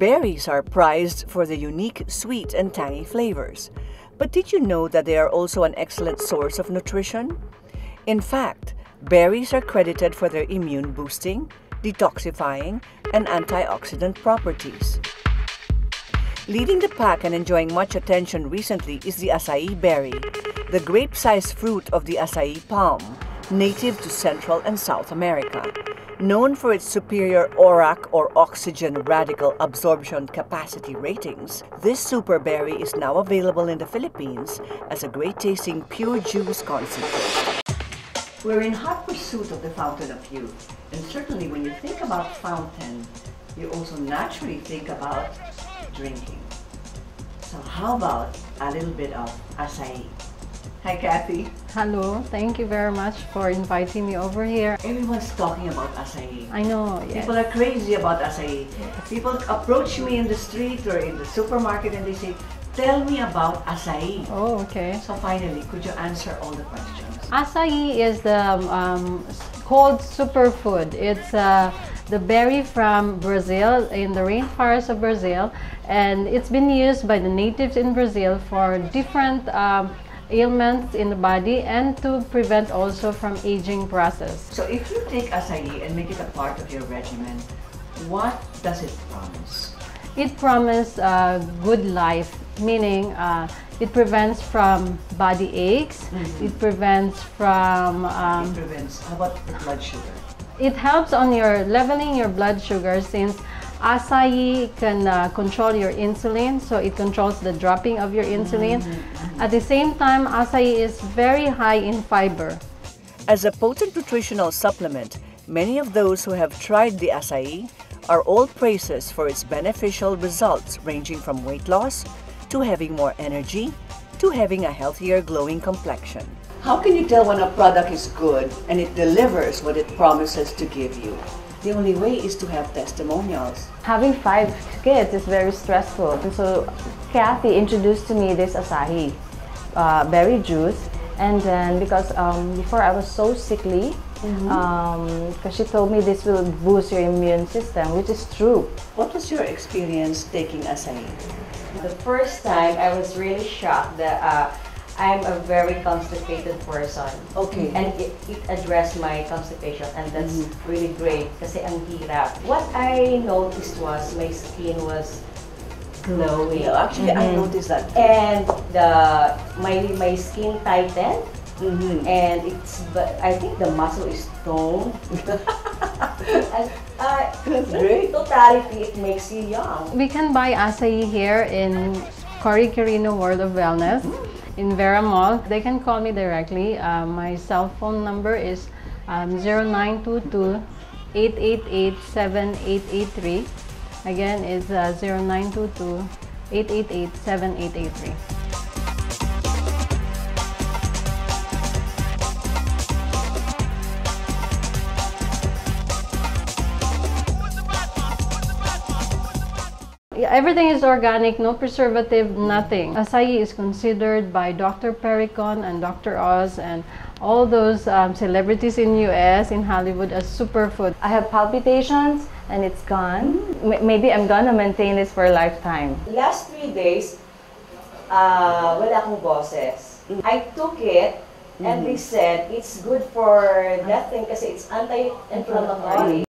Berries are prized for their unique sweet and tangy flavors. But did you know that they are also an excellent source of nutrition? In fact, berries are credited for their immune boosting, detoxifying, and antioxidant properties. Leading the pack and enjoying much attention recently is the acai berry, the grape-sized fruit of the acai palm, native to Central and South America. Known for its superior ORAC or oxygen radical absorption capacity ratings, this super berry is now available in the Philippines as a great tasting pure juice concentrate. We're in hot pursuit of the fountain of youth, and certainly when you think about fountain, you also naturally think about drinking. So how about a little bit of acai? Hi, Kathy. Hello, thank you very much for inviting me over here. Everyone's talking about acai. I know, yes. People are crazy about acai. People approach me in the street or in the supermarket and they say, tell me about acai. Oh, okay. So finally, could you answer all the questions? Acai is the um, called superfood. It's uh, the berry from Brazil in the rainforest of Brazil and it's been used by the natives in Brazil for different um, ailments in the body and to prevent also from aging process. So if you take acai and make it a part of your regimen, what does it promise? It promises a good life, meaning uh, it prevents from body aches, mm -hmm. it prevents from... Um, it prevents, how about blood sugar? It helps on your leveling your blood sugar since Acai can uh, control your insulin, so it controls the dropping of your insulin. Mm -hmm. At the same time, acai is very high in fiber. As a potent nutritional supplement, many of those who have tried the acai are all praises for its beneficial results ranging from weight loss to having more energy to having a healthier glowing complexion. How can you tell when a product is good and it delivers what it promises to give you? The only way is to have testimonials. Having five kids is very stressful. And so Kathy introduced to me this Asahi uh, berry juice. And then because um, before I was so sickly, because mm -hmm. um, she told me this will boost your immune system, which is true. What was your experience taking acai? The first time I was really shocked that uh, I'm a very constipated person. Okay. And it, it addressed my constipation and that's mm -hmm. really great kasi ang hirap. What I noticed was my skin was glowing. Yeah, actually, mm -hmm. I mm-hmm. noticed that. And the my my skin tightened. Mm -hmm. And it's, but I think the muscle is toned. and, uh, That's great. totality, it makes you young. We can buy acai here in Cory Quirino World of Wellness. Mm -hmm in Virra Mall. They can call me directly. Uh, my cell phone number is um, 0922 888 7883. Again, it's uh, 0922 888 7883. Everything is organic, no preservative, nothing. Acai is considered by Dr. Perricone and Dr. Oz and all those um, celebrities in US, in Hollywood as superfood. I have palpitations and it's gone. Mm. Maybe I'm gonna maintain this for a lifetime. Last three days, uh, wala akong boses. I took it and they mm-hmm. said it's good for that thing kasi it's anti-inflammatory.